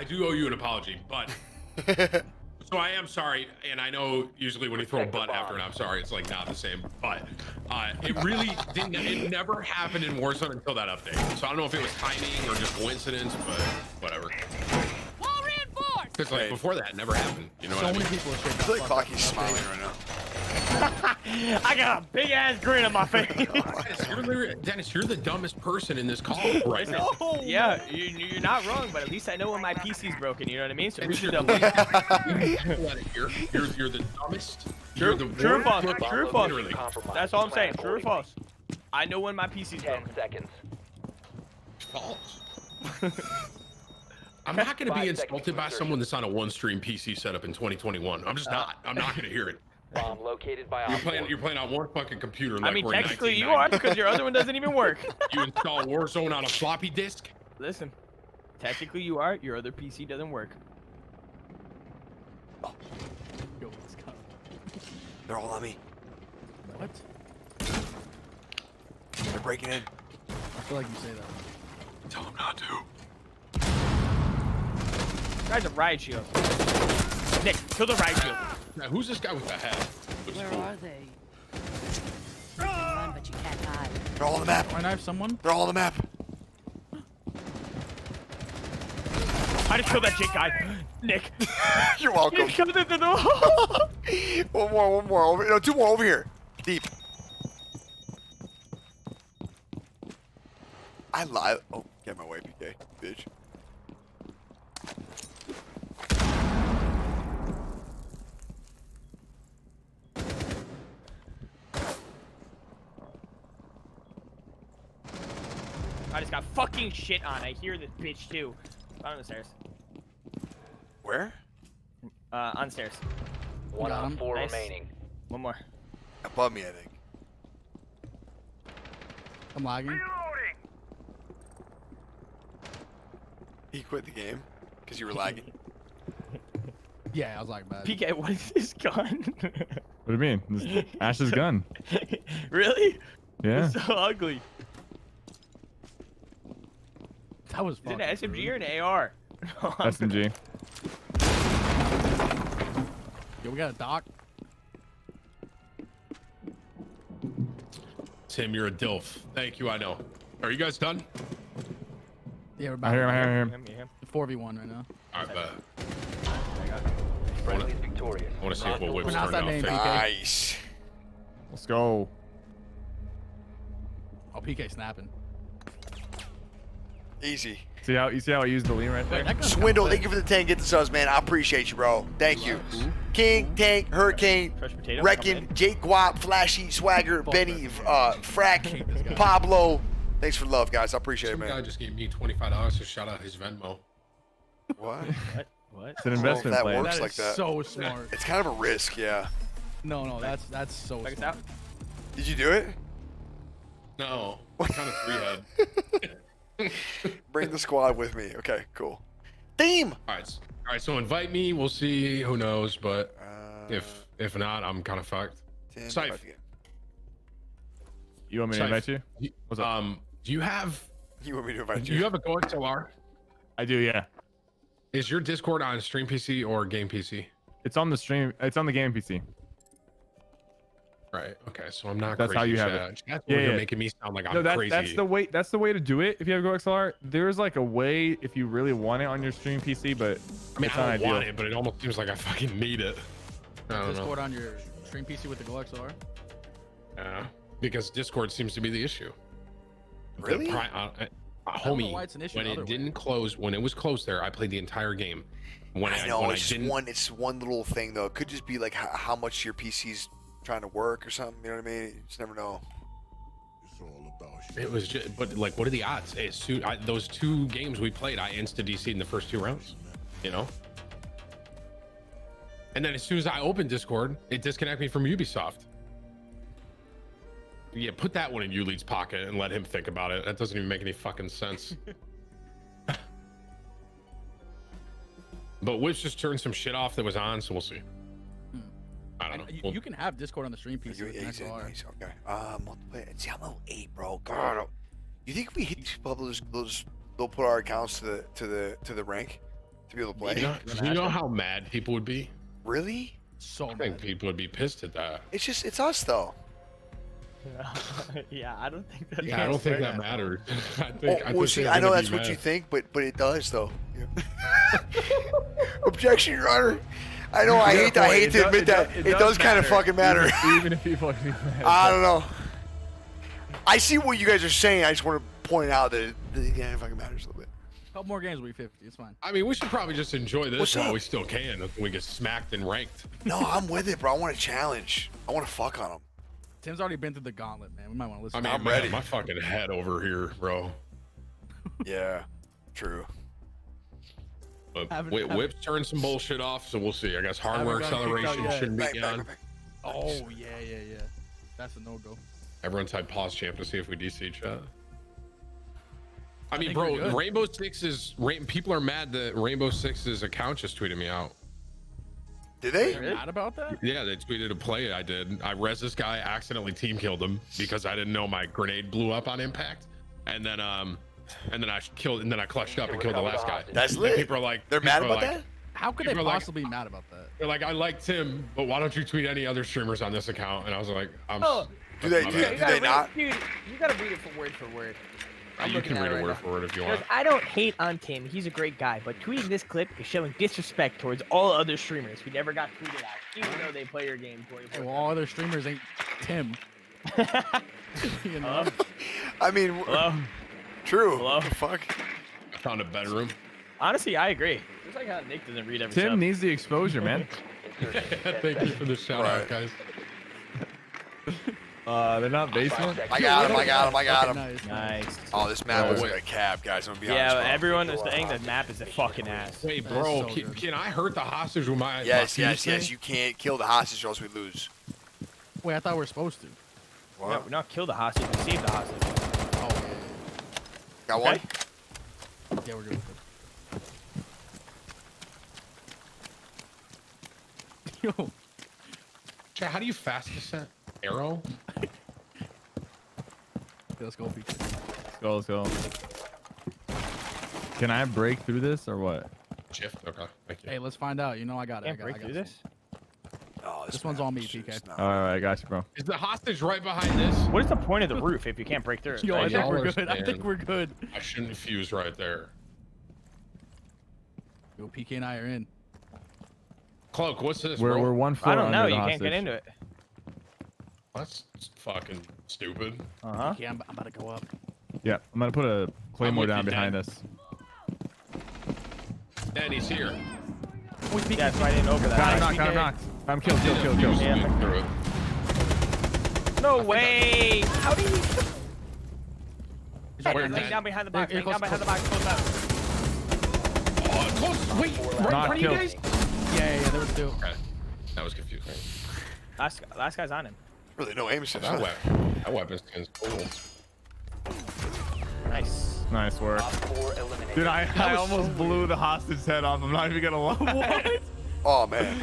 I do owe you an apology, but so I am sorry, and I know usually when you throw a butt after an. I'm sorry, it's like not the same. But uh, it really didn't. It never happened in Warzone until that update. So I don't know if it was timing or just coincidence, but whatever. Because like Right. before that, it never happened. You know So what I many mean? people are I feel like fuck Cloakzy's smiling right now. I got a big ass grin on my face. Dennis, you're Dennis, you're the dumbest person in this call right now. yeah, you, you're not wrong, but at least I know when my PC's broken. You know what I mean? So we should. Uh, You're, you're, you're the dumbest. True, You're the true or false? football True or false? literally. That's all I'm saying. True or false? I know when my PC's Ten broken. seconds. False. I'm not going to be insulted by someone that's on a one-stream PC setup in 2021. I'm just not. I'm not going to hear it. Bomb located by You're Op playing. You're playing on one fucking computer. Like I mean, we're in technically you are because your other one doesn't even work. You install Warzone on a floppy disk. Listen, technically you are. Your other PC doesn't work. Oh. Yo, let's go. They're all on me. What? They're breaking in. I feel like you say that. Tell them not to. Guy's a riot shield. Nick, kill the riot shield. Now, who's this guy with the hat? Looks Where cool. are they? You can run, but you can't hide. They're all on the map. I knife someone? They're all on the map. I just killed that Jake guy. Nick, You're you welcome. killed it. the one more, one more. Over, no, two more over here. Deep. I live. Oh, get my way, PK, bitch. Fucking shit on. I hear this bitch too. On the stairs. Where? Uh, on stairs. One on four Nice. remaining. One more. Above me, I think. I'm lagging. He quit the game because you were lagging. Yeah, I was like, bad. PK, what is this gun? What do you mean? This is Ash's gun. really? Yeah. It's so ugly. That was Is it an SMG or an AR? SMG. Yo, we got a doc. Tim, you're a dilf. Thank you. I know. Are you guys done? Yeah, we're I about hear him, I hear him. Him, him. 4v1 right now. All right, bet. Friendly's victorious. I want to see if what whips Pronounce turned that out. name, Nice. Let's go. Oh, PK snapping. Easy. See how you see how I used the lean right Wait, there? that gun's Swindle, kinda thank you for the 10 get the subs, man. I appreciate you, bro. Thank you. King, Tank, Hurricane, Fresh potato. Reckon. Jake Guap, Flashy, Swagger, Fuck Benny, uh, Frack, Pablo. Thanks for the love, guys. I appreciate it, Some guy man. just gave me $25 to shout out his Venmo. What? What? What? It's an I don't know if investment that plan. works That like that. so smart. It's kind of a risk, yeah. No, no, that's that's so Check smart. Did you do it? No, What kind of three head. Bring the squad with me. Okay, cool. Theme. All right. All right. So invite me. We'll see. Who knows? But Uh, if if not, I'm kind of fucked. 10, Safe. five again. You want me to Saif, invite you? you- What's up? Um, do you have You want me to invite you? do you? you have a GoXLR? I do, yeah. Is your Discord on Stream PC or Game PC? It's on the stream. It's on the game PC. Right. Okay. So I'm not. That's how crazy, you have Chad. it. That's Yeah, where you're making me sound like I'm no, that, crazy. that's the way. That's the way to do it. If you have a GoXLR, there's like a way if you really want it on your stream PC, but I mean, it's I don't ideal. want it, but it almost seems like I fucking need it. I don't know. Discord on your stream PC with the GoXLR. Yeah. Because Discord seems to be the issue. The Really? pri- uh, uh, don't know homie, why it's an issue when it way. didn't close, when it was closed there, I played the entire game. When I know when it's just one. It's one little thing though. It could just be like how, how much your PC's trying to work or something. You know what I mean? You just never know. It was just, but like, what are the odds? It's two, I, those two games we played, I insta DC in the first two rounds, you know? And then as soon as I opened Discord, it disconnected me from Ubisoft. Yeah, put that one in Yuli's pocket and let him think about it. That doesn't even make any fucking sense. but Whips just turned some shit off that was on, so we'll see. I don't know. And you, We'll- you can have Discord on the stream PC You- with an he's in, he's- okay. Uh, multiplayer. See, I'm level eight, bro. God, you think if we hit these bubbles, those they'll put our accounts to the to the to the rank? to be able to play? You play. know, you know how mad people would be? Really? So I think people would be pissed at that. It's just it's us though. yeah, I don't think that. Yeah, I don't think that that. matters. I think. I, well, think see, I know that's what you think, but but it does though. Yeah. Objection, Your Honor. I know I hate I hate to admit that it, does, kind of fucking matter. Even, even if people are mad. I don't know. I see what you guys are saying. I just want to point out that it, that it fucking matters a little bit. A couple more games will be 50. It's fine. I mean, we should probably just enjoy this What's while up? we still can. We get smacked and ranked. No, I'm with it, bro. I want a challenge. I want to fuck on him. Tim's already been through the gauntlet, man. We might want to listen. I mean, I'm man, ready. my fucking head over here, bro. Yeah, true. But Haven't- Whip, haven't- Whip's turned some bullshit off, so we'll see. I guess hardware Haven't gotten kicked out acceleration shouldn't be back, on. back, back. oh yeah, yeah, yeah. That's a no go. Everyone type pause champ to see if we DC chat. I mean, bro. Rainbow Six is rain, people are mad that Rainbow Six's account just tweeted me out. Did they? You're mad about that? Yeah, they tweeted a play I did. I res this guy, accidentally team killed him because I didn't know my grenade blew up on impact, and then um, and then I killed, and then I clutched up and killed the last guy. That's And lit. People are like, They're mad about like- that? How could they People are like- possibly be mad about that? They're like, I like Tim, but why don't you tweet any other streamers on this account? And I was like, I'm. Oh, Do they- my do they gotta read, not? Dude, you gotta read it for word for word. Uh, I'm you can read it a right word now. for word if you want. I don't hate on Tim. He's a great guy, but tweeting this clip is showing disrespect towards all other streamers who never got tweeted out, even though they play your game Hey, 24 well, all other streamers ain't Tim. you know? I mean, Hello? True. Hello? What the fuck? I found a bedroom. Honestly, I agree. Just like how Nick doesn't read every Tim sub. needs the exposure, man. Thank you for the shout out, guys. Uh, they're not basement. I got him. I got him. I got him. Nice. Nice. Oh, this map Oh, was like a cab, guys. I'm gonna be Yeah, honest. but bro. everyone is saying the map is a fucking ass. Wait, bro, so can, can I hurt the hostage with my? Yes, my yes, yes. thing? You can't kill the hostage, or else we lose. Wait, I thought we were supposed to. No, What? we're not kill the hostage, we save the hostage. Yeah, Got one? Okay. yeah. Yeah, we're good. Yo, Chat, how do you fast descent? Arrow? let's go, feature. Let's go, let's go. Can I break through this or what? Shift. Okay, thank you. Hey, let's find out. You know I got it. Can't got, break I got through some. this? Oh, This one's map on me, PK. All right, I got you, bro. Is the hostage right behind this? What is the point of the roof if you can't break through? Yo, I think we're are good. I think we're good. I shouldn't fuse right there. Yo, PK and I are in. Cloak, what's this, We're, bro? we're one floor I don't know. You the can't get into it. That's fucking stupid. Uh huh. Yeah, I'm, I'm about to go up. Yeah, I'm gonna put a claymore down behind Dan. us. And he's here. Wait, PK. Yeah, that's why I didn't over Got him that. knocked, got him PK. knocked. I'm killed, kill, kill, kill. Yeah. me through it. No way! How do you? He's right laying there. Down behind the box. Here, Laying here, down behind the box. Close oh, up. Oh, close. Wait, right in Not front of you killed. guys? Yeah, yeah, yeah, there was two. Okay. That was confusing. Last, last guy's on him. Really, no aim assist. That weapon, that weapon skin's cool. Nice. Nice work. Op 4 eliminated. Dude, I, I almost blew the hostage's head off. I'm not even gonna lie. what? Oh man.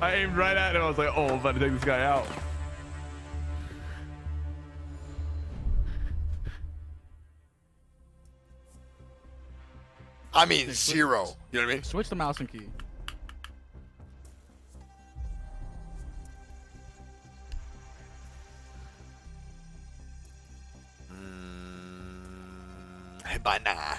I aimed right at him. I was like, oh, I'm about to take this guy out. I mean zero. You know what I mean? Switch the mouse and key. Mm, banana.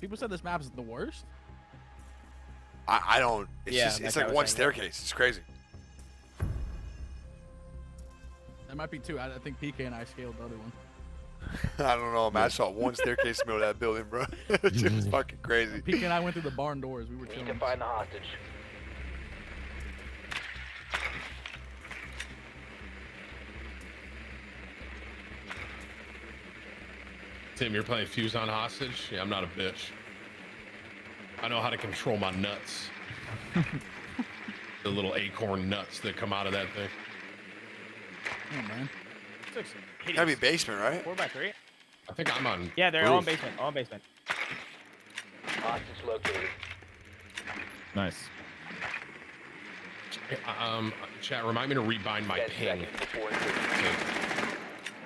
People said this map is the worst. I, I don't. It's Yeah, just it's like one saying that. staircase. It's crazy. There might be two. I, I think PK and I scaled the other one. I don't know, man. I saw one staircase in the middle of that building, bro. it's just fucking crazy. PK and I went through the barn doors. We were Need to chilling. find the hostage. Tim, you're playing Fuze on hostage? Yeah, I'm not a bitch. I know how to control my nuts. the little acorn nuts that come out of that thing. Oh man. This looks Gotta be basement, right? Four by three. I think I'm on. Yeah, they're all in basement. All in basement. Hostage located. Nice. Um, chat, remind me to rebind my 10 ping.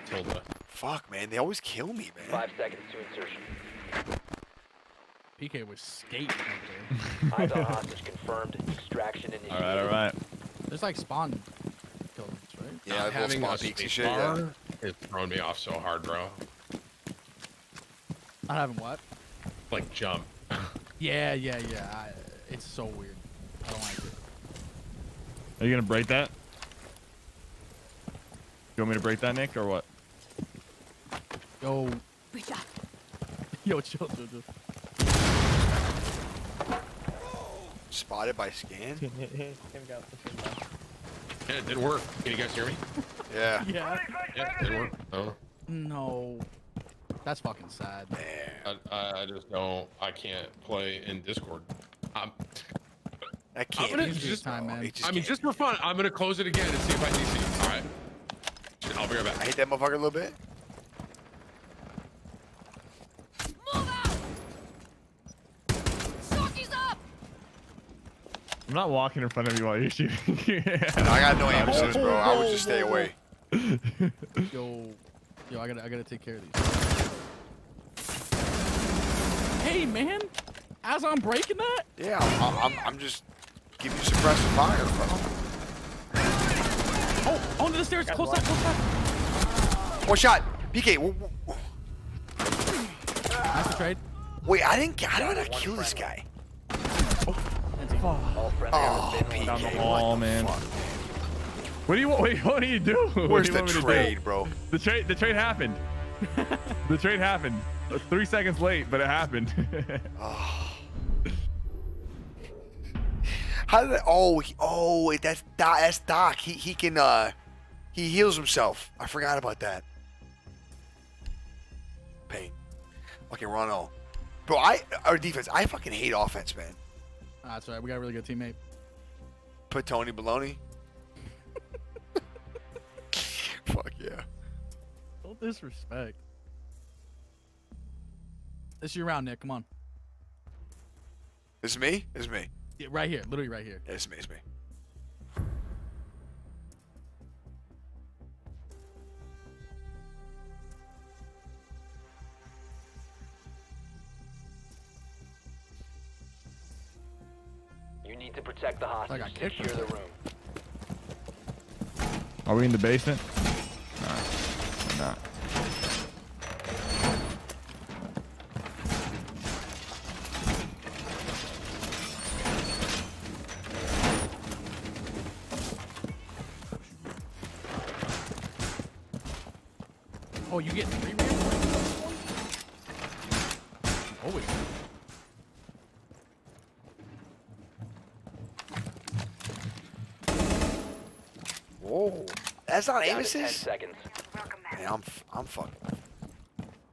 seconds before insertion. told to. Fuck, man. They always kill me, man. Five seconds to insertion. PK was skating up Eyes on hostage confirmed. Extraction initiated. All right, all right. There's like spawn kills, right? Yeah, Not little having spawn a peaks and shit. Yeah. bar is throwing me off so hard, bro. Not having what? Like jump. Yeah, yeah, yeah. I, it's so weird. I don't like it. Are you gonna break that? You want me to break that, Nick, or what? Yo, Breach that. yo, chill, chill, chill. Spotted by scan. Tim got the. Yeah, it didn't work. Can you guys hear me? Yeah. Yeah. Yeah, it didn't work. Oh. No. That's fucking sad. Damn. I, I I just don't. I can't play in Discord. I'm, That can't gonna just- just time, man. It I mean, can't just for fun, I'm gonna close it again and see if I DC. All right. I'll be right back. I back. hate that motherfucker a little bit. Move out! Sockies up! I'm not walking in front of you while you're shooting. I got no aim bro. I would just stay away. Yo, yo, I gotta, I gotta take care of these. Hey, man. As I'm breaking that, Yeah, I'm, I'm, I'm just giving you suppressive fire, bro. oh, onto the stairs, close up, close up. One shot. PK. w- w- Nice trade. Wait, I didn't. How did I not kill this guy? Oh, PK. Down the what hall, man. fuck? What do you want? Wait, what do you do? What Where's do you the want me to do? trade, bro? The trade. The trade happened. the trade happened. Uh, Three seconds late, but it happened. How did I? Oh, he, oh, wait, that's Doc. That's Doc. He he can uh, he heals himself. I forgot about that. Pain. Fucking Ronald. Bro, I our defense. I fucking hate offense, man. Ah, that's right. We got a really good teammate. Put Tony Baloney. Fuck yeah. Don't disrespect. This is your round, Nick. Come on. It's me. It's me. Yeah, right here. Literally right here. Yeah, is me. It's me. You need to protect the hostage. got kicked Secure or the room. Are we in the basement? Nah. Nah. Oh, you get three reinforcements? Always. Whoa. That's not aim Down to 10 seconds. Man, I'm f- I'm fucking.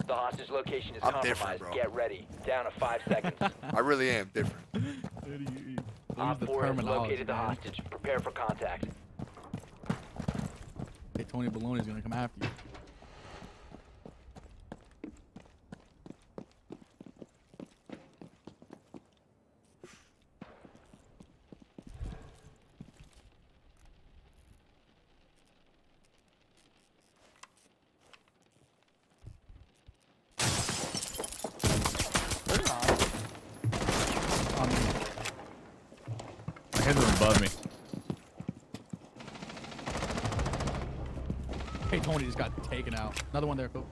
The hostage location is I'm compromised. bro. Get ready. Down to five seconds. I really am different. Use Op 4 has located the hostage. Prepare for contact. Hey, Tony Baloney's gonna come after you. On me. My heads are above me. Hey, Tony just got taken out. Another one there, Phil.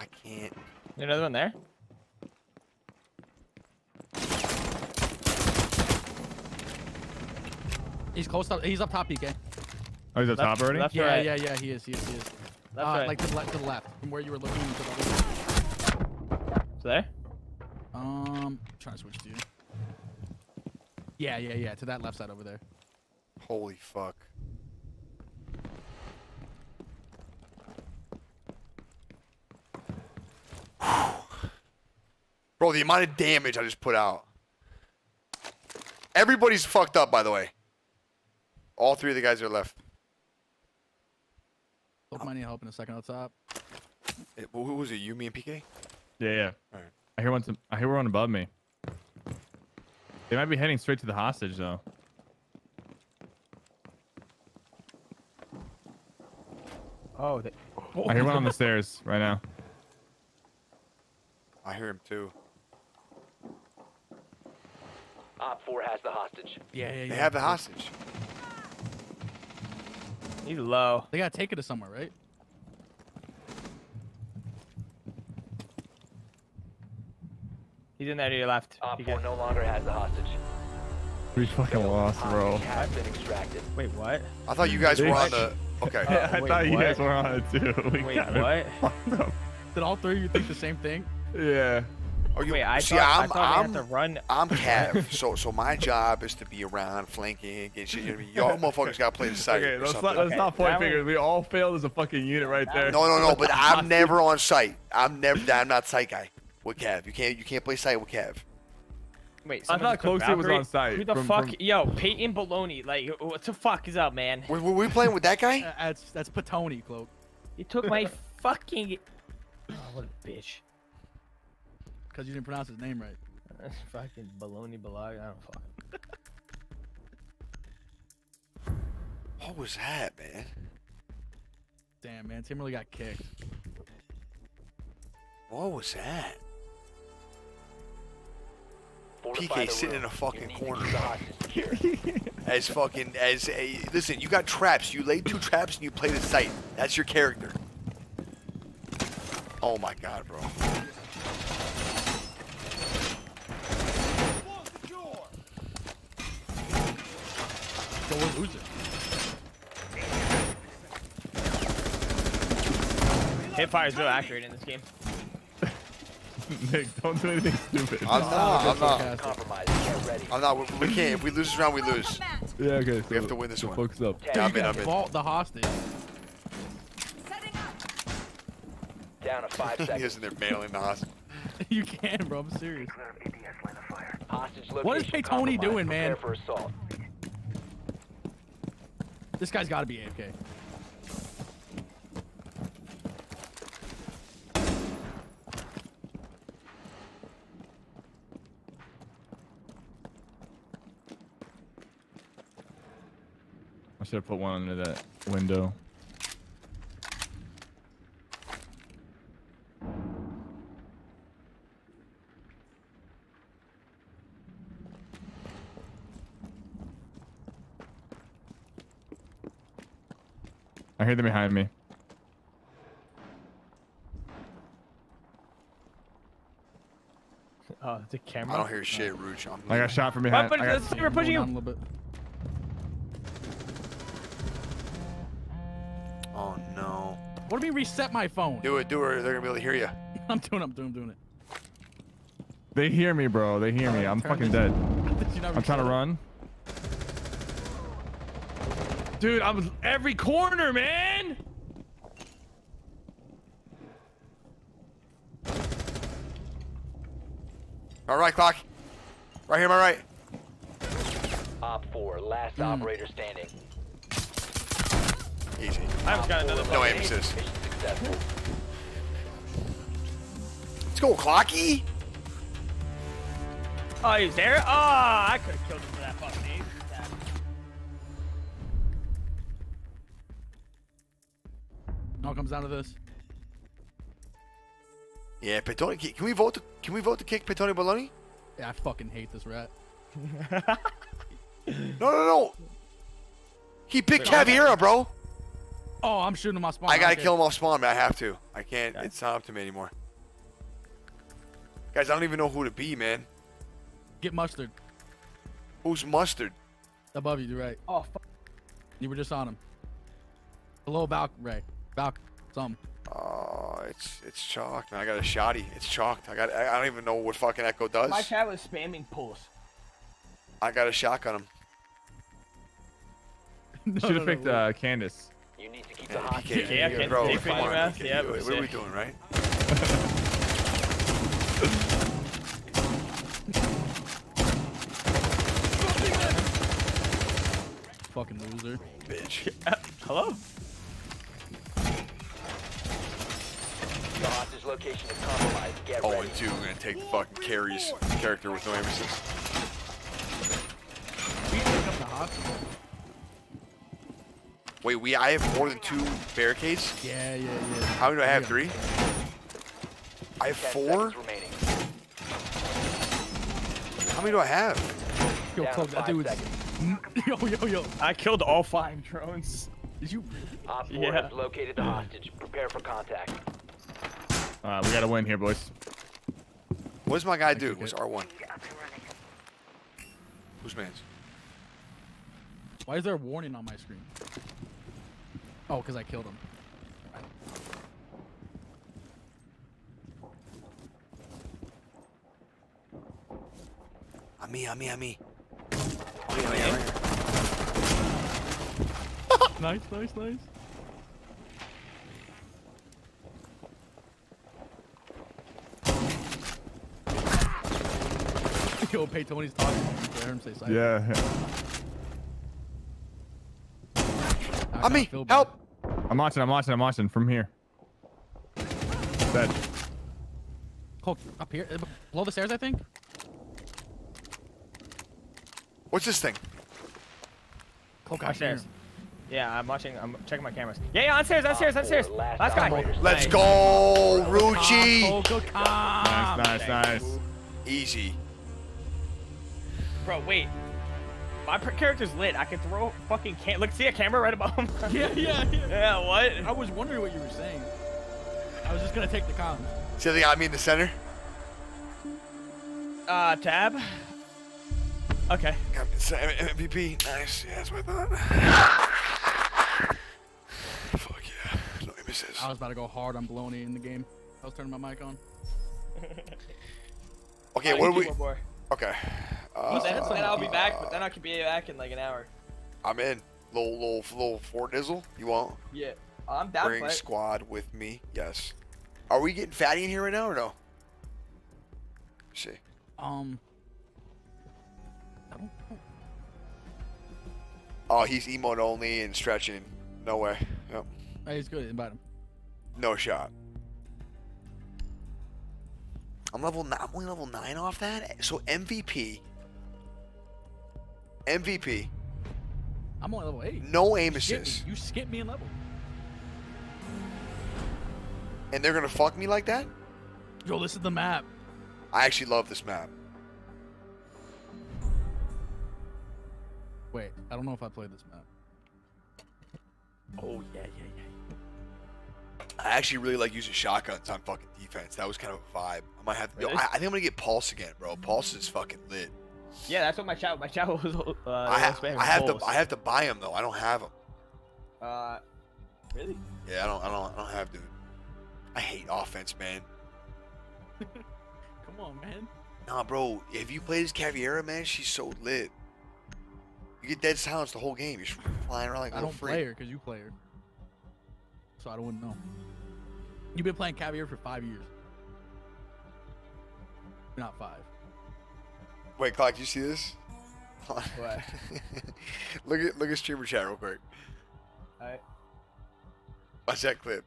I can't. Another one there? He's close up. He's up top, PK. Oh, he's up top already? left- Yeah, right. yeah, yeah. He is. He is. He is. Left, uh, right. Like to the left, to the left, from where you were looking to the left. So there? Um, trying to switch to you. Yeah, yeah, yeah. To that left side over there. Holy fuck. Bro, the amount of damage I just put out. Everybody's fucked up, by the way. All three of the guys are left. Look, might need help in a second up top. Eh, Who who was it? You, me, and PK? Yeah, yeah. Alright. I hear one. to- I hear one above me. They might be heading straight to the hostage though. Oh, they, I hear one on the stairs right now. I hear him too. Op 4 has the hostage. Yeah, yeah, yeah. They have the hostage. He's low. They gotta take it to somewhere, right? He's in there to your left. Op You 4 no longer has the hostage. We fucking lost, bro. Hostage has been extracted. Wait, what? I thought you guys were on the. Okay. Uh, I wait, thought you guys were on it too. We Wait, got what? Did all three of you think the same thing? Yeah. Are you, Wait, I see, thought, I I'm, thought we I'm, had to run. I'm Cav, so so my job is to be around flanking and shit. You know what I mean? Y'all motherfuckers gotta play the site. Okay, or let's something. not let's Okay, not point that fingers. We all failed as a fucking unit right there. No, no, no. But I'm never on site. I'm never. I'm not site guy with Cav. You can't. You can't play site with Cav. Wait, I someone thought just took Cloakzy was Valkyrie? on site Who the from- fuck? from- Yo, Peyton Baloney. Like, what the fuck is up, man? Were, were we playing with that guy? Uh, That's that's Patoni, cloak. You took my fucking. Oh, what a bitch. Because you didn't pronounce his name right. That's fucking baloney belag. I don't fuck. What was that, man? Damn, man. Tim really got kicked. What was that? PK the sitting in a fucking You to corner. keep the hostage secure. As fucking as a listen, you got traps. You laid two traps and you played the site. That's your character. Oh my god, bro. So we're losing. Hipfire is real accurate in this game. Nick, don't do anything stupid. I'm not. I'm not. Compromise. Get ready. I'm not. We, we can't. If we lose this round, we lose. yeah, okay. We have to win this so one. Focus up. Dude, Yeah, I'm in, I'm in. vault the hostage. Down to five seconds. He seconds. isn't there bailing the hostage. you can, bro. I'm serious. Hostage What is location Paytoni compromised. doing, man? Prepare for assault. This guy's got to be AFK. I should have put one under that window. I hear them behind me. Uh, oh, it's a camera. I don't hear shit, uh, Rooch. I'm I got shot from behind. But I got, it's we're pushing Going down you. a little bit. Oh no. What do you mean reset my phone? Do it, do it. They're gonna be able to hear you. I'm doing it. I'm doing, I'm doing it. they hear me, bro. They hear me. I'm Turn fucking this- dead. Did you not I'm trying to reset it? run. Dude, I'm every corner, man. All right, clock. Right here, my right. Op 4, last Hmm. operator standing. Easy. I almost got another. No fucking- aim assist. Let's go, Cloakzy. Oh, he's there. Oh, I could have killed him for that fucking aim. It all comes down to this. Yeah, Petoni. Can can we vote? To, can we vote to kick Petoni Baloney? Yeah, I fucking hate this rat. No, no, no. He picked Caveira, bro. Oh, I'm shooting him off spawn. I gotta Okay. kill him off spawn, man. I have to. I can't. It's not up to me anymore. Guys, I don't even know who to be, man. Get mustard. Who's mustard? Above you, right. Oh, fuck. You were just on him. Below Balk, Ray. Balk, something. Oh, it's it's chalked, man. I got a shoddy. It's chalked. I got. I I don't even know what fucking Echo does. My chat was spamming pulse. I got a shotgun him. No, Should have no, no, picked wait. uh, Candace. You need to keep the Yeah, hostage. Yeah, secure. Bro, come on, rough. PK, Yeah, what, but what are we doing, right? fucking loser. Bitch. Hello? The hostage location is compromised. Get Oh, ready. and two, we're gonna take the fucking Carrie's character with no aim assist. We pick up the hostage. Wait, we I have more than two barricades? Yeah, yeah, yeah. How many do I have? Yeah. Three? I have four? remaining. How many do I have? Yo, Down Cloak, to that dude was. Yo, yo, yo. I killed all five drones. Did you? Op 4 Yeah. has located the hostage. Prepare for contact. Uh, we gotta win here, boys. What does my guy do? you, What's. R1? Who's man's? Why is there a warning on my screen? Oh, because I killed him. On me, on me, on me. Oh, yeah, yeah, right here. Nice, nice, nice. Yo, pay Tony's talking. I heard him say cypher. Yeah. I On kinda me! Help! I'm watching. I'm watching. I'm watching from here. Dead. Cole, up here, uh, below the stairs, I think. What's this thing? Cole, got here. Upstairs. Yeah, I'm watching. I'm checking my cameras. Yeah, yeah, downstairs, downstairs, Op downstairs. four, last Last guy. operator Let's standing. go, Cole, Rucci! good cop. Nice, nice, nice. Easy. Bro, wait. My character's lit. I can throw fucking cam. Look, see a camera right above him. Yeah, yeah, yeah. yeah, what? I was wondering what you were saying. I was just gonna take the comms. See they got me in the center? Uh, tab. Okay. Got me in the center. MVP. Nice. Yeah, that's what I thought. Fuck yeah. No aim assist. I was about to go hard on Baloney in the game. I was turning my mic on. Okay, what you do we... keep one more. Okay. But then, Uh, then I'll be back. But then I could be back in like an hour. I'm in. Little, little, little Fort Nizzle. You want? Yeah. I'm down Bring for squad with me. Yes. Are we getting fatty in here right now or no? Let's see. Um. I don't know. Oh, he's emote only and stretching. No way. Yep. Hey, he's good. Invite him. No shot. I'm level. I'm only level nine off that. So MVP. MVP. I'm only level eight. No aim You assist. You skipped me in level. And they're gonna fuck me like that? Yo, this is the map. I actually love this map. Wait, I don't know if I played this map. Oh yeah, yeah, yeah. I actually really like using shotguns on fucking defense. That was kind of a vibe. I might have. Yo, I, I think I'm gonna get Pulse again, bro. Pulse is fucking lit. Yeah, that's what my chat. My chat was. Uh, I, ha- spamming I have Pulse. to. I have to buy them though. I don't have them. Uh, really? Yeah, I don't. I don't. I don't have dude. I hate offense, man. Come on, man. Nah, bro. If you play as Caveira, man, she's so lit. You get dead silence the whole game. You're flying around like a I don't freak. play her because you play her. So I don't wouldn't know. You've been playing Caviar for five years. Not five. Wait, Clock, you see this? Hold. What? look at look at streamer chat real quick. Alright. Watch that clip.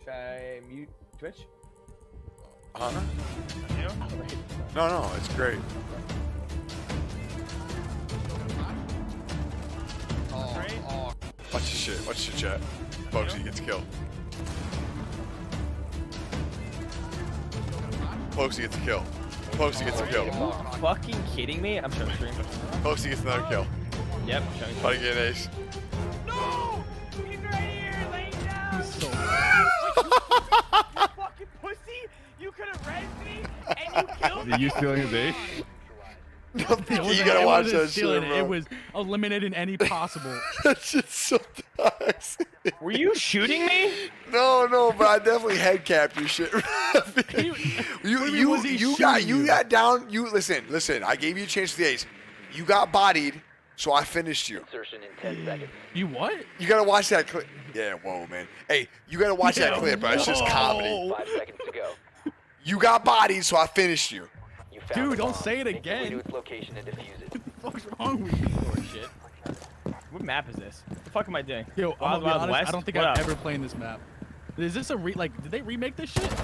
Should I mute Twitch? Huh? No, no, it's great. Shit. Watch the chat. Bugsy gets killed. Posty gets a kill. Posty gets a kill. Fucking kidding me? I'm showing stream. Posty gets another kill. Yep, showing Try to get an ace. No! He's right here, laying down! He's so You fucking pussy! You could have rezzed me, and you killed me! Are you stealing his ace? No, It you gotta it watch that shit, bro. It was eliminating any possible. that shit's so toxic. Were you shooting me? No, no, but I definitely head capped your shit. you, you you, you got, you you? got down. You listen, listen. I gave you a chance for the ace. You got bodied, so I finished you. Insertion in 10 seconds. you what? You gotta watch that clip. Yeah, whoa, man. Hey, you gotta watch that Yeah, clip, bro. It's just comedy. Five seconds to go. You got bodied, so I finished you. You found Dude, don't say it Make your way again. to its location and defuse it. What's wrong with you? Or shit. What map is this? What the fuck am I doing? Yo, Wild I'm gonna be Wild honest, West? I don't think What I've up? ever played this map. Is this a re like? Did they remake this shit?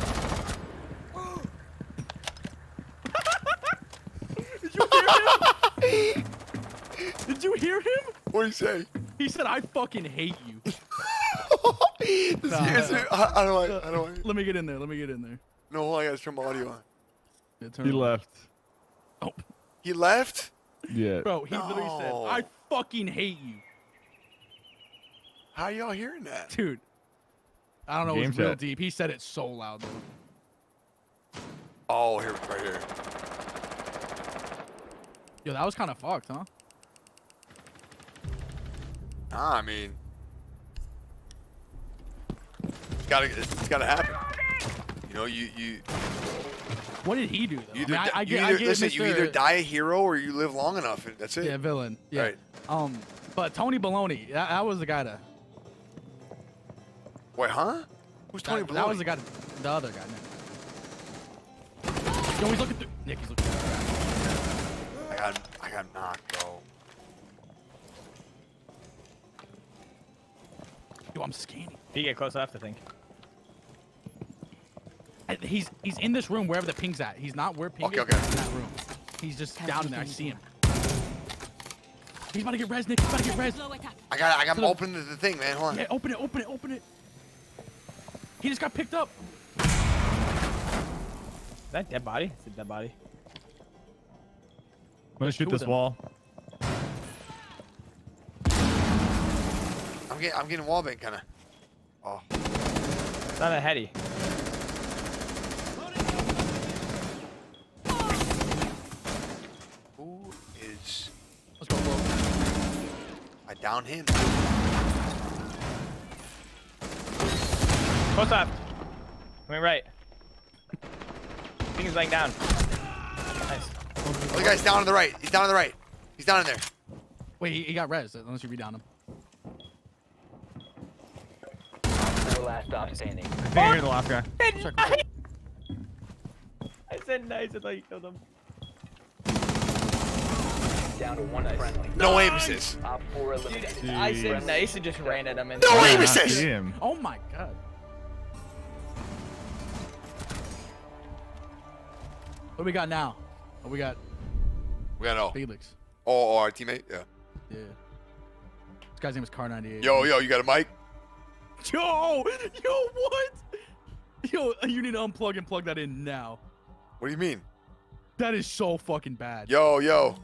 Did you hear him? Did you hear him? What do you say? He said, "I fucking hate you." This Nah. is. I, I don't like. I don't like. Let me get in there. Let me get in there. No, hold on, I gotta turn my audio on. Yeah, turn He it on. left. Oh. He left. Yeah. Bro, he literally said, "I fucking hate you." How y'all hearing that? Dude. I don't know. Game It's real deep. He said it so loud though. Oh, here, right here. Yo, that was kind of fucked, huh? Nah, I mean, it's gotta, it's gotta happen. You know, you, you, What did he do though? you I mean, either, I, I you get, I either get listen, you either die a hero or you live long enough, that's it. Yeah, villain. Yeah. Right. Um, but Tony Baloney, that, that was the guy to. Wait, huh? Who's Tony That, that was the guy. The other guy. Nick. Yo, he's looking through. Nick, he's looking through. I got, I got knocked, bro. Yo, I'm scanning. If You get close left, I think. I- He's he's in this room wherever the ping's at. He's not where ping Okay, is. okay. He's in that room. He's just Can't down in there. I see him. He's about to get res, Nick. He's about to get res. I got, I got To the- open the, the thing, man. Hold on. Yeah, open it, open it, open it. He just got picked up. Is that dead body? It's a dead body. I'm gonna shoot this wall. I'm getting, I'm getting wallbang, kind of. Oh, It's not a heady. who is? Let's go, bro. I down him. Close left. Coming right. Thing is laying down. Nice. Oh, the guy's down on the right. He's down on the right. He's down in there. Wait, he, he got res. Unless you read down him. Four last stop standing. I think I hear the last guy. Check, check. I said nice. I thought you killed him. Down to one friendly. No aim assist. Op 4 eliminated. I said nice and just ran at him. And No I aim assist. him. Oh my god. What do we got now? Oh, we got We got no. Felix. Oh, oh, our teammate. Yeah. Yeah. This guy's name is Car98. Yo, yo, you got a mic? Yo! Yo, what? Yo, you need to unplug and plug that in now. What do you mean? That is so fucking bad. Yo, yo.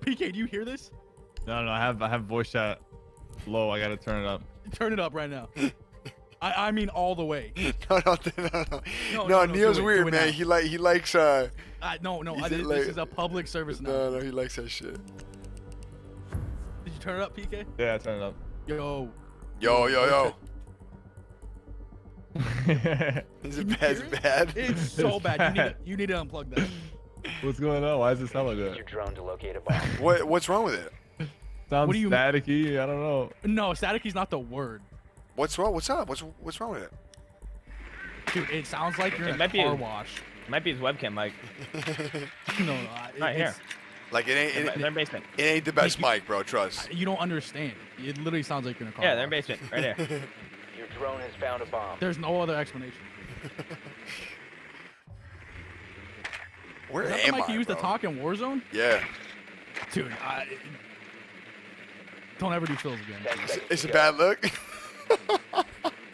PK, do you hear this? No, no, I have I have voice chat low. I gotta turn it up. Turn it up right now. I, I mean all the way. No, no, no, no. No, No, no, no, Neo's it, weird, man. now. He like he likes uh. Uh, no, no, I, this, like- this is a public service now. No, no, he likes that shit. Did you turn it up, PK? Yeah, turn it up. Yo. Yo, yo, yo. What's Is it bad? It it? bad? It's so bad. You need, to, you need to unplug that. Going on? Why does it sound like that? your drone to locate a bomb. What What's wrong with it? Sounds do you- staticky. I don't know. No, staticky's not the word. What's wrong? What's up? What's What's wrong with it? Dude, it sounds like you're It in a might be car a- wash. Might be his webcam mic. No, no. I- Right here. Like it ain't. It, their basement. it ain't the best you- mic, bro. Trust. You don't understand. It literally sounds like you're in a car Yeah, they're in wash. basement. Right there. Your drone has found a bomb. There's no other explanation. Where Is that am the mic I, you used bro? to talk in Warzone? Yeah. Dude, I... Don't ever do fills again. It's, it's a bad look.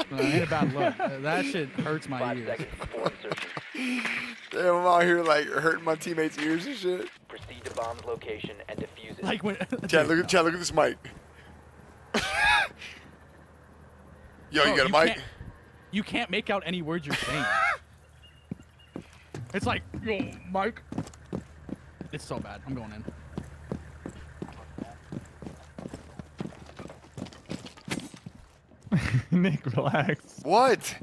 No, ain't a bad look. That shit hurts my Five ears. seconds before insertion. Damn, I'm out here like hurting my teammates' ears and shit. Proceed to bomb's location and defuse it. Like when... Chad, look at Chad. Look at this mic. Yo, Bro, you got a you mic? can't- You can't make out any words you're saying. It's like, yo, Mike. It's so bad. I'm going in. Nick, relax. What?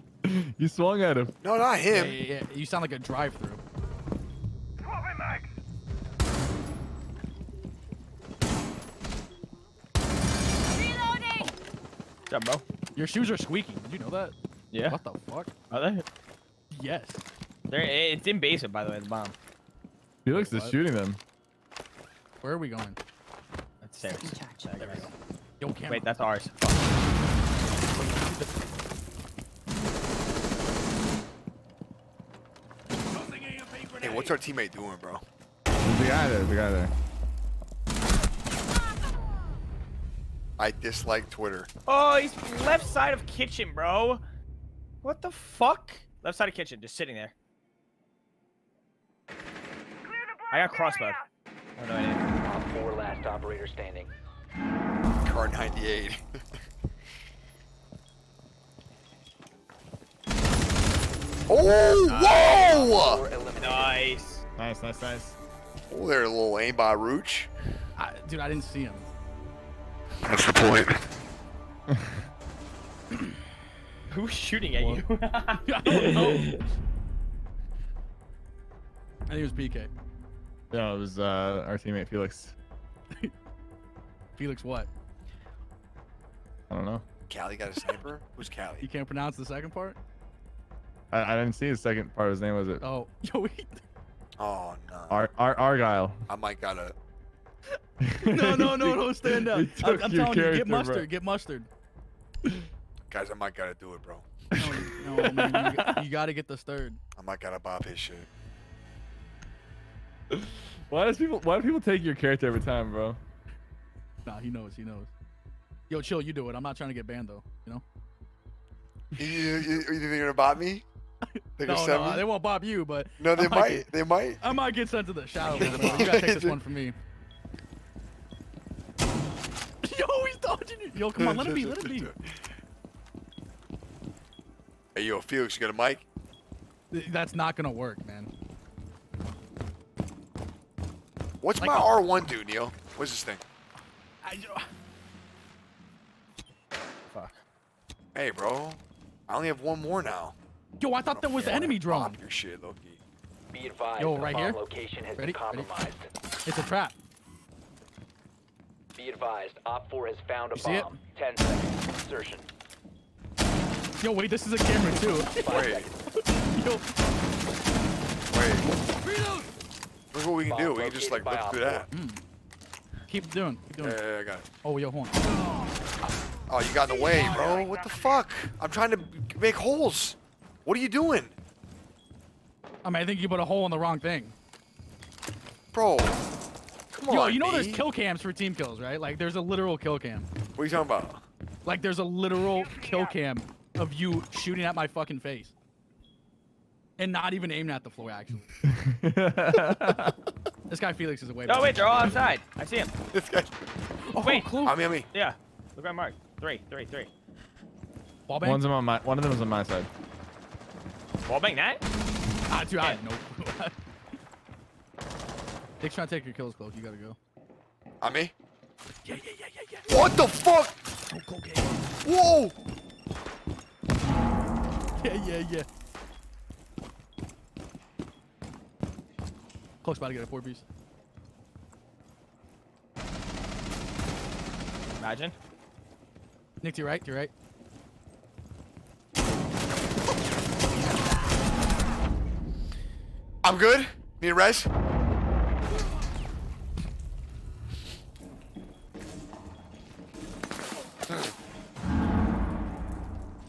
You swung at him. No, not him. yeah, yeah. You sound like a drive-through. Reloading! What's up, bro? Your shoes are squeaky. Did you know that? Yeah. What the fuck? Are they? Yes. They're, it's in basement, by the way, the bomb. Felix is What? shooting them. Where are we going? That's theirs. There we go. Yo, camera. Wait, that's ours. Hey, what's our teammate doing, bro? There's a guy there. The guy there. I dislike Twitter. Oh, he's left side of kitchen, bro. What the fuck? Left side of kitchen, just sitting there. I got crossbow. Oh no, I didn't. Op 4 last operator standing. Car 98. oh, whoa! Nice. Nice, nice, nice. Oh, there, a little aimbot Rooch. I, dude, I didn't see him. That's the point. Who's shooting at you? I don't know. I think it was PK. No, it was uh, our teammate Felix. Felix, what? I don't know. Callie got a sniper? Who's You Callie? can't pronounce the second part? I, I didn't see the second part of his name. Was it Oh, yo, he, Oh, no. Ar- Ar- Argyle? I might gotta. no, no, no, no, stand up. I'm, I'm telling you, character, get bro. mustard, get mustard. Guys, I might gotta do it, bro. No, no man, you, you gotta get the stirred. I might gotta bop his shit. Why does people? Why do people take your character every time, bro? Nah, he knows, he knows. Yo, chill, you do it. I'm not trying to get banned though, you know? You, you, you, you think they're gonna bop me? They No, no, they won't bob you, but No, they I might. get- They might. I might get sent to the shadow. you gotta take this one from me. Yo, he's dodging you. Yo, come on, let it be, let it be. Hey, yo, Felix, you got a mic? That's not gonna work, man. What's Like my R1 do, Neil? What's this thing? I, Fuck. Hey, bro. I only have one more now. yo, I thought that was the enemy drone. Your shit, Loki. Be advised, Yo, right bomb here. location has Ready? been Ready? compromised. It's a trap. Be advised, Op 4 has found a You see it? bomb. 10 seconds. Insertion. Yo, wait, this is a camera too. Wait. Yo, Wait. Look what we can do. We can just like look through Op that. Mm. keep doing, keep doing. yeah, yeah, I got it. Oh, yo, hold on. Oh, you got in the way, bro. What the fuck? I'm trying to make holes. What are you doing? I mean, I think you put a hole in the wrong thing. Bro. Come on. Yo, you know there's kill cams for team kills, right? Like, there's a literal kill cam. What are you talking about? Like, there's a literal kill cam of you shooting at my fucking face. And not even aiming at the floor, actually. This guy Felix is away. No, wait, they're all outside. I see him. This guy. Oh, wait. Clue. I'm me. Yeah. Look at Mark. Three, three, three. Ball bang? One's on my. One of them is on my side. Wall bang that? Ah, dude, I have no clue. Dick's trying to take your kills, Cloak. You gotta go. I'm me. Yeah, yeah, yeah, yeah, yeah. What the fuck? Oh, Cloak. Whoa. Yeah, yeah, yeah. Cloak's about to get a four piece. Imagine. Nick, to your right, to your right. I'm good. Need a res?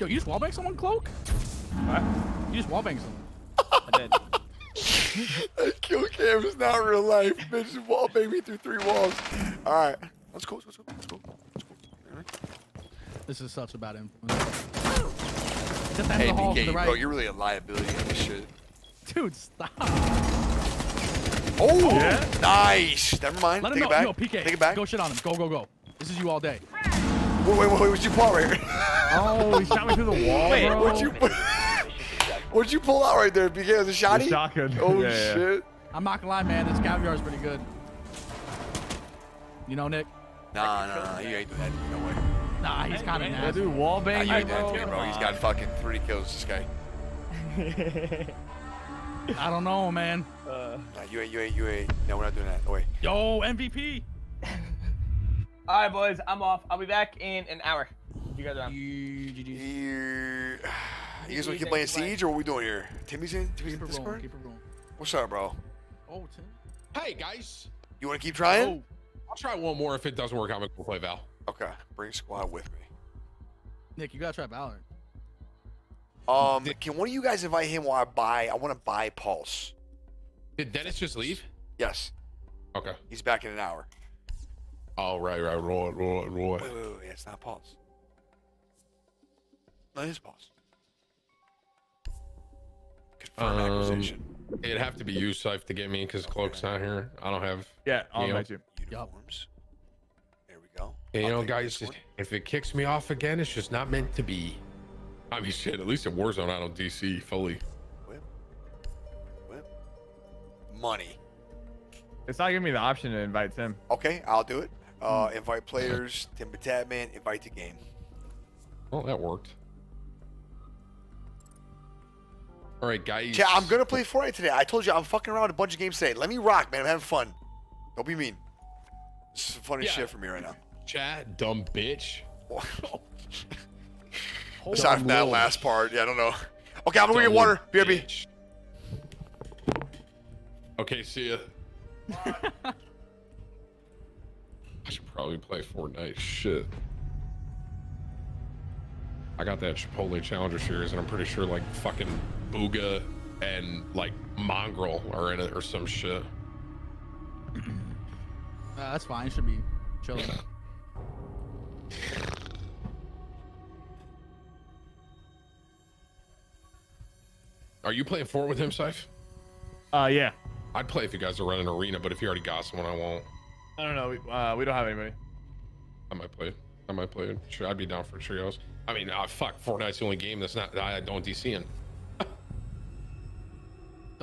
Yo, you just wallbang someone, Cloak? What? You just wallbang someone. That kill cam is not real life. Bitch just wall me through three walls. All right. Let's go. Let's go. Let's go. Let's go. Right. This is such a bad influence. It's at the end Hey, of the hall to BK, right. bro, you're really a liability in this shit. Dude, stop. Oh, Yeah? nice. Never mind. Let him Take know. it back. Yo, PK. Take it back. Go shit on him. Go, go, go. This is you all day. Wait, wait, wait. What'd you pull right here? Oh, he shot me through the wall, Wait, bro. What'd you. What'd you pull out right there, BK? It was a The shotty? shotgun. Oh, Yeah, yeah. shit. I'm not gonna lie, man. This Caveira is pretty good. You know, Nick? Nah, nah, nah. You ain't doing that. No way. Nah, he's kind of Yeah, nasty. dude, wall Nah, bang you you, ain't doing that to bro. bro. He's got fucking three kills, this guy. I don't know, man. Uh, Nah, you ain't, you ain't, you ain't. No, we're not doing that. No way. Yo, MVP. all right, boys. I'm off. I'll be back in an hour. You guys are on. GG. Here. You guys want to keep playing thank you, bye. Siege, or what we doing here? Timmy's in? Timmy's Keep in it rolling. Discord? Keep it rolling. What's up, bro? Oh, Tim. Hey guys, You want to keep trying? Oh, I'll try one more. If it doesn't work, I'm gonna play Val. Okay, bring squad with me. Nick, you gotta try Ballard. Um, can one of you guys invite him while I buy? I want to buy Pulse. Did Dennis just leave? Yes, Okay. he's back in an hour. Oh right, right. Roll it, roll it, roll it. Wait, wait, wait, wait. It's not Pulse. No, it is Pulse. Confirm Um, acquisition. It'd have to be you, Sife, to get me because Cloak's not here. I don't have. Yeah, I'll Yeah. invite you. Uniforms. There we go. Yeah, you I'll know, guys, if it kicks me off again, it's just not meant to be. I mean, shit. At least in Warzone, I don't DC fully. Whip. Whip. Money. It's not giving me the option to invite Tim. Okay, I'll do it. Uh, invite players. TimTheTatman. Invite the game. Well, that worked. All right, guys. Yeah, I'm gonna play Fortnite today. I told you I'm fucking around a bunch of games today. Let me rock, man. I'm having fun. Don't be mean. This is funny Yeah. shit for me right now. Chat, dumb bitch. Aside from that last part, yeah, I don't know. Okay, I'm gonna Dumb get water. BRB. bitch. Okay, see ya. I should probably play Fortnite. Shit. I got that Chipotle Challenger series, and I'm pretty sure like fucking Bugha and like Mongraal are in it or some shit. Uh, that's fine. Should be chilling. Are you playing four with him, Sif? Uh, yeah. I'd play if you guys are running arena, but if you already got someone, I won't. I don't know. We, uh, we don't have anybody. I might play. I might play. Sure, I'd be down for trios. I mean, uh, fuck, Fortnite's the only game that's not that I don't DC in.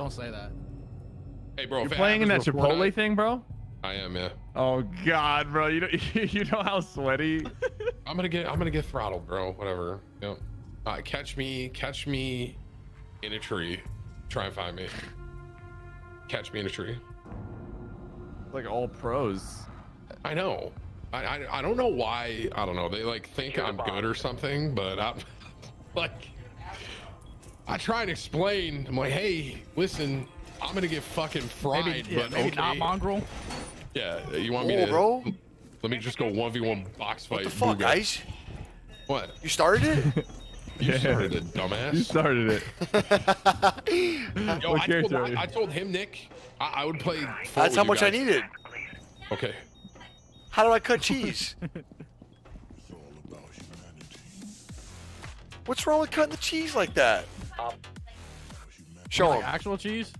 Don't say that. Hey, bro, You're playing in that Chipotle Fortnite- thing, bro? I am, yeah. Oh God, bro. You know, you know how sweaty. I'm gonna get. I'm gonna get throttled, bro. Whatever. Yep. Uh, catch me. Catch me in a tree. Try and find me. Catch me in a tree. like all pros. I know. I, I, I don't know why. I don't know. They like think I'm good or something, but I'm like. I try and explain. I'm like, hey, listen, I'm gonna get fucking fried, Maybe, yeah, but maybe okay. not Mongraal. Yeah, you want me Cool, to? bro. Let me just go one v one box fight. What the fuck, Bugha. guys? What? You started it? You Yeah. started it, dumbass. You started it. Yo, What I, character told. I, I told him, Nick, I, I would play. That's how you much I needed. Okay. How do I cut cheese? What's wrong with cutting the cheese like that? Um, Show Like him. actual cheese.